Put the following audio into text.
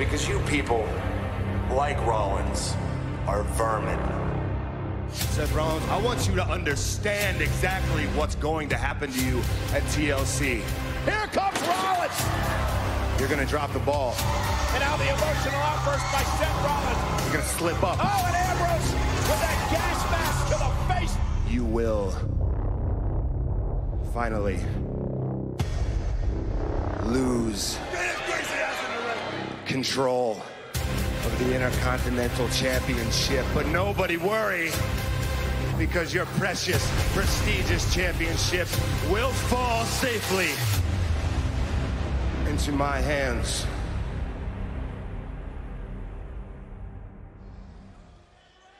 Because you people, like Rollins, are vermin. Seth Rollins, I want you to understand exactly what's going to happen to you at TLC. Here comes Rollins! You're gonna drop the ball. And now the emotional outburst by Seth Rollins. You're gonna slip up. Oh, and Ambrose with that gas mask to the face. You will finally lose control of the Intercontinental Championship. But nobody worry, because your precious, prestigious championship will fall safely into my hands.